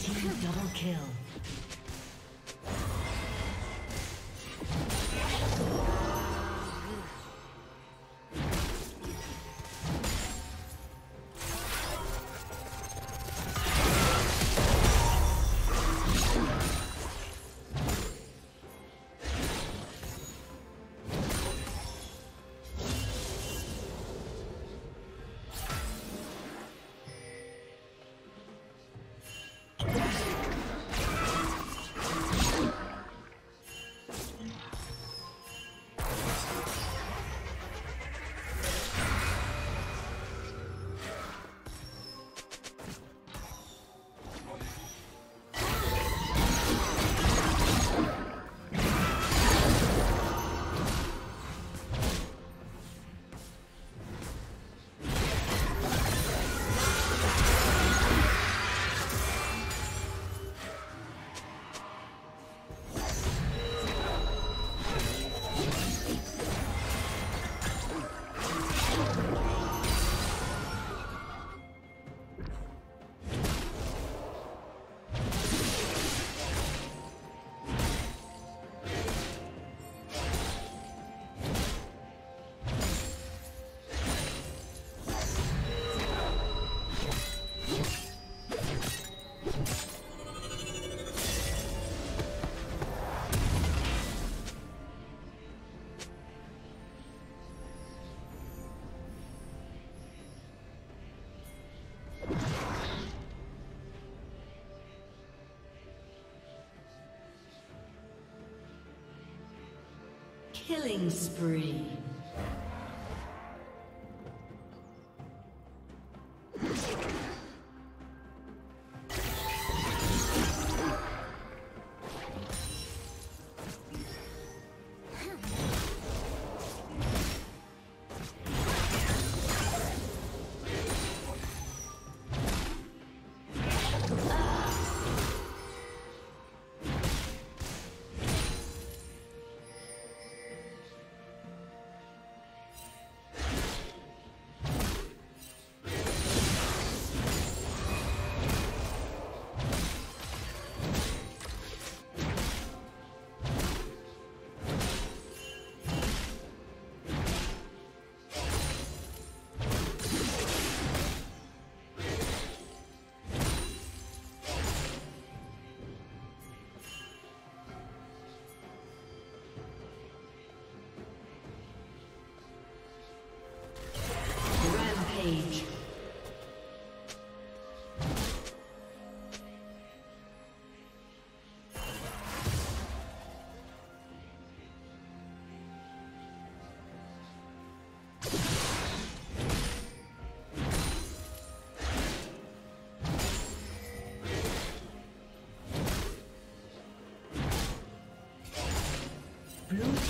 team double kill. Killing spree. Blue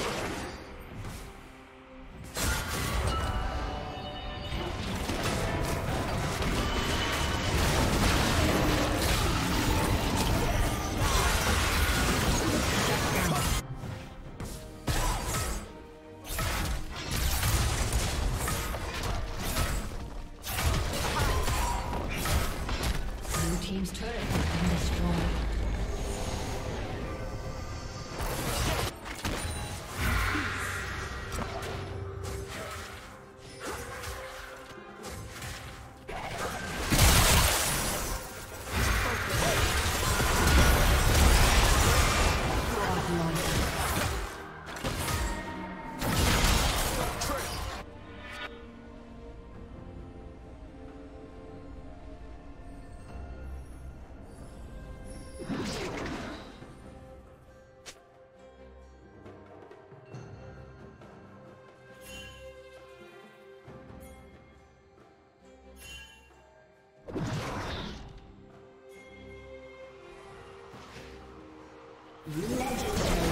Legendary.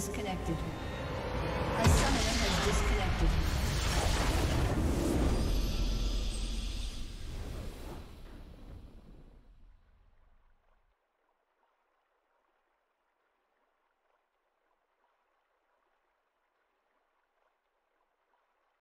Disconnected.